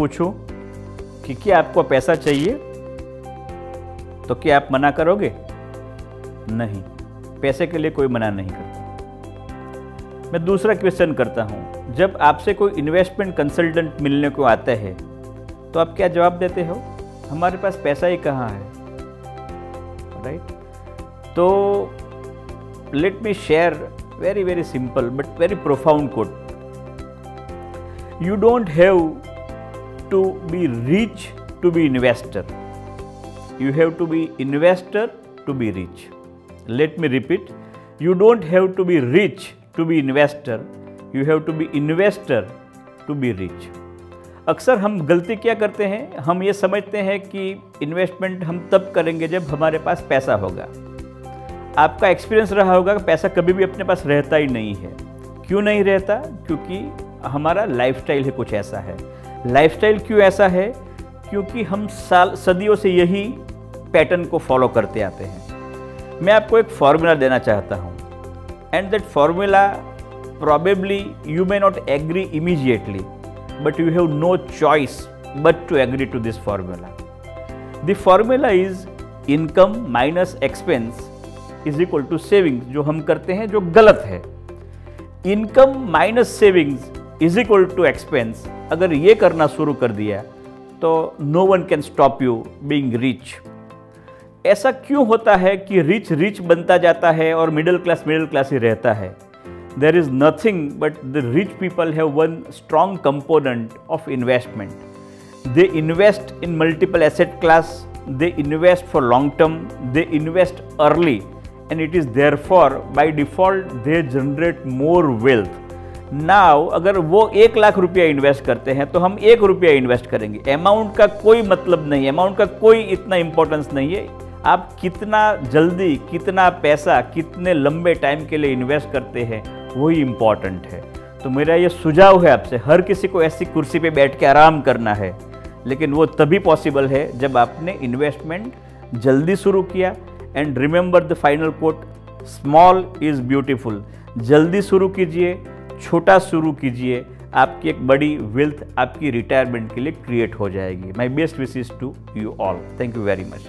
पूछूँ कि क्या आपको पैसा चाहिए? तो क्या आप मना करोगे? नहीं। पैसे के लिए कोई मना नहीं करता। मैं दूसरा क्वेश्चन करता हूँ। जब आपसे कोई इन्वेस्टमेंट कंसल्टेंट मिलने को आता है तो आप क्या जवाब देते हो? हमारे पास पैसा ही कहाँ है? राइट तो let me share very very simple but very profound quote you don't have to be rich to be investor you have to be investor to be rich let me repeat you don't have to be rich to be investor you have to be investor to be rich अक्सर हम गलती क्या करते हैं हम ये समझते हैं कि इन्वेस्टमेंट हम तब करेंगे जब हमारे पास पैसा होगा आपका एक्सपीरियंस रहा होगा कि पैसा कभी भी अपने पास रहता ही नहीं है क्यों नहीं रहता क्योंकि हमारा लाइफस्टाइल है कुछ ऐसा है लाइफस्टाइल क्यों ऐसा है? क्योंकि हम साल, सदियों से यही पैटर्न को फॉलो करते आते हैं। मैं आपको एक फार्मूला देना चाहता हूँ। And that formula probably you may not agree immediately but you have no choice but to agree to this formula the formula is income minus expense is equal to savings जो हम करते हैं जो गलत है। Income minus savings is equal to expense अगर ये करना शुरू कर दिया तो no one can stop you being rich ऐसा क्यों होता है कि रिच रिच बनता जाता है और मिडिल क्लास मिडिल क्लास ही रहता है? There is nothing but the rich people have one strong component of investment they invest in multiple asset class they invest for long term they invest early and it is therefore by default they generate more now अगर वो एक लाख रुपया invest करते हैं तो हम एक रुपया इन्वेस्ट करेंगे। अमाउंट का कोई मतलब नहीं है। अमाउंट का कोई इतना इंपॉर्टेंस नहीं है। आप कितना जल्दी, कितना पैसा, कितने लंबे टाइम के लिए इन्वेस्ट करते हैं वही इंपॉर्टेंट है। तो मेरा ये सुझाव है आपसे, हर किसी को ऐसी कुर्सी पे बैठ के आराम करना है। लेकिन वो तभी पॉसिबल है जब आपने इन्वेस्टमेंट जल्दी शुरू किया। And remember the final quote small is beautiful जल्दी शुरू कीजिए छोटा शुरू कीजिए, आपकी एक बड़ी वेल्थ आपकी रिटायरमेंट के लिए क्रिएट हो जाएगी। My best wishes to you all thank you very much